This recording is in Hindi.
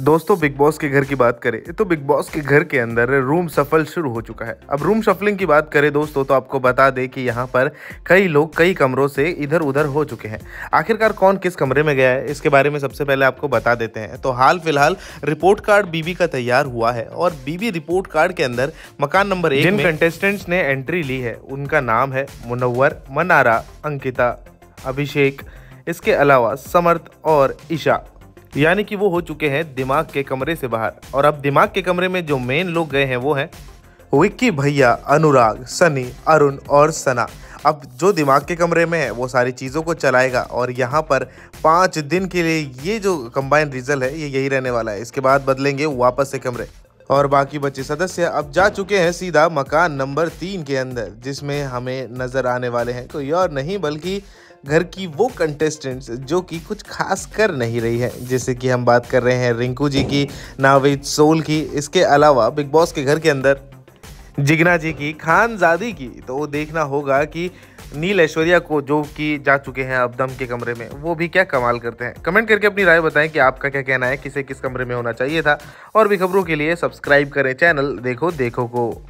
दोस्तों बिग बॉस के घर की बात करें तो बिग बॉस के घर के अंदर रूम सफल शुरू हो चुका है। अब रूम शफलिंग की बात करें दोस्तों तो आपको बता दें कि यहाँ पर कई लोग कई कमरों से इधर उधर हो चुके हैं। आखिरकार कौन किस कमरे में गया है इसके बारे में सबसे पहले आपको बता देते हैं। तो हाल फ़िलहाल रिपोर्ट कार्ड बीबी का तैयार हुआ है और बीबी रिपोर्ट कार्ड के अंदर मकान नंबर एक जिन कंटेस्टेंट्स ने एंट्री ली है उनका नाम है मुनवर मनारा अंकिता अभिषेक इसके अलावा समर्थ और ईशा। यानी कि वो हो चुके हैं दिमाग के कमरे से बाहर। और अब दिमाग के कमरे में जो मेन लोग गए हैं वो हैं विक्की भैया, अनुराग, सनी, अरुण और सना। अब जो दिमाग के कमरे में है, वो सारी चीज़ों को चलाएगा और यहाँ पर पाँच दिन के लिए ये जो कंबाइन रिज़ल्ट है, ये यही रहने वाला है। इसके बाद बदलेंगे वापस से कमरे। और बाकी बच्चे सदस्य अब जा चुके हैं सीधा मकान नंबर तीन के अंदर, जिसमें हमें नज़र आने वाले हैं। कोई और नहीं, बल्कि घर की वो कंटेस्टेंट्स जो कि कुछ खास कर नहीं रही है। जैसे कि हम बात कर रहे हैं रिंकू जी की, नाविद सोल की, इसके अलावा बिग बॉस के घर के अंदर जिगना जी की खानजादी की। तो वो देखना होगा कि नील ऐश्वर्या को जो कि जा चुके हैं अब दम के कमरे में, वो भी क्या कमाल करते हैं। कमेंट करके अपनी राय बताएँ कि आपका क्या कहना है, किसे किस कमरे में होना चाहिए था। और भी खबरों के लिए सब्सक्राइब करें चैनल, देखो देखो को।